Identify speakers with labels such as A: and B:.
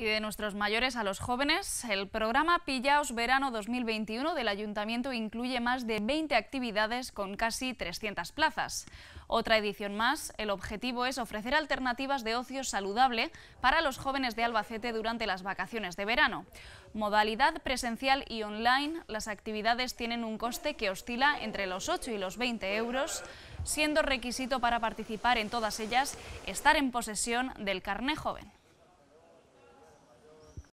A: Y de nuestros mayores a los jóvenes, el programa Pillaos Verano 2021 del Ayuntamiento incluye más de 20 actividades con casi 300 plazas. Otra edición más, el objetivo es ofrecer alternativas de ocio saludable para los jóvenes de Albacete durante las vacaciones de verano. Modalidad presencial y online, las actividades tienen un coste que oscila entre los 8 y los 20 euros, siendo requisito para participar en todas ellas estar en posesión del carné joven.